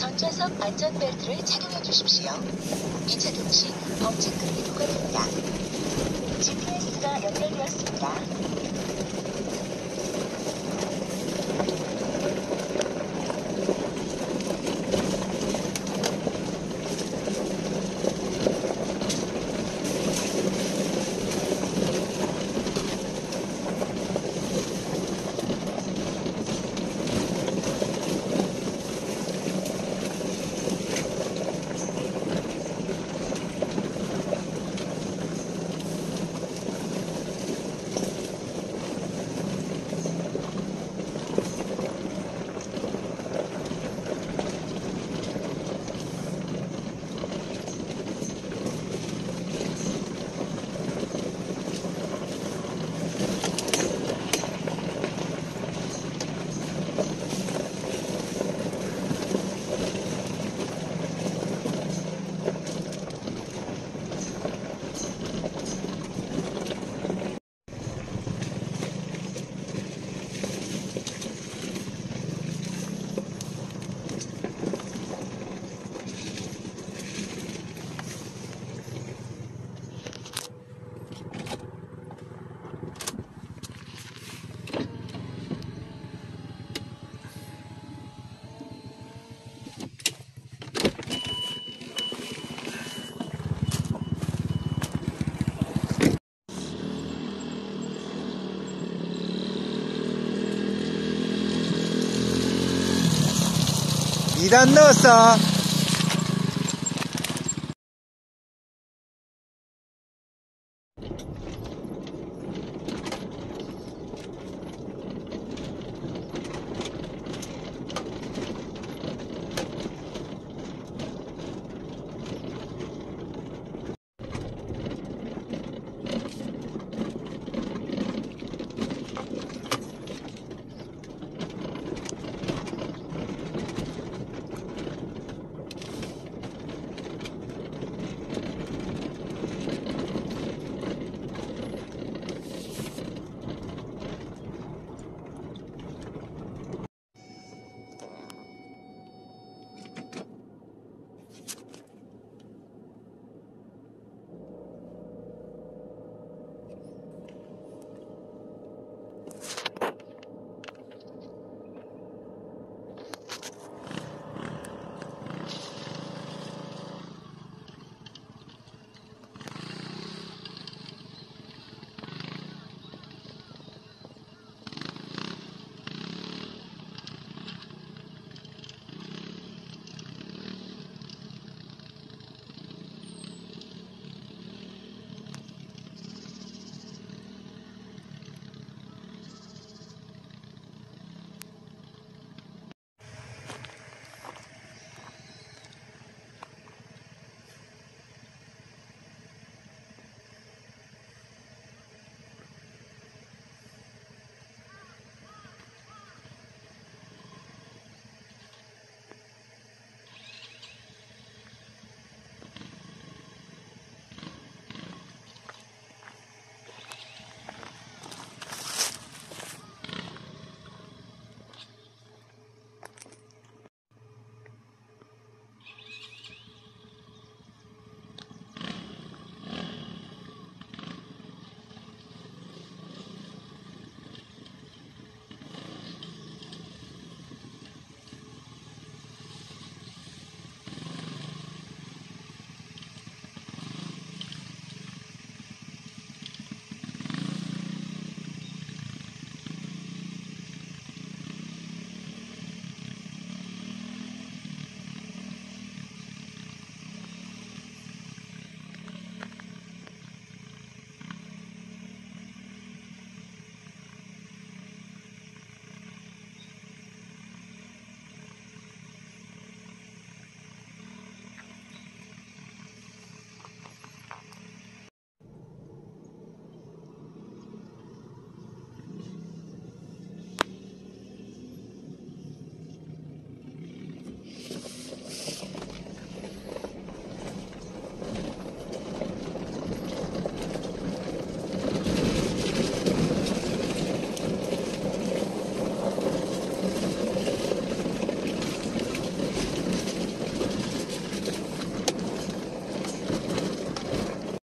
전좌석 안전벨트를 착용해 주십시오. 이 착용 시 범칙금이 부과됩니다. GPS가 연결되었습니다. 이단 넣었어.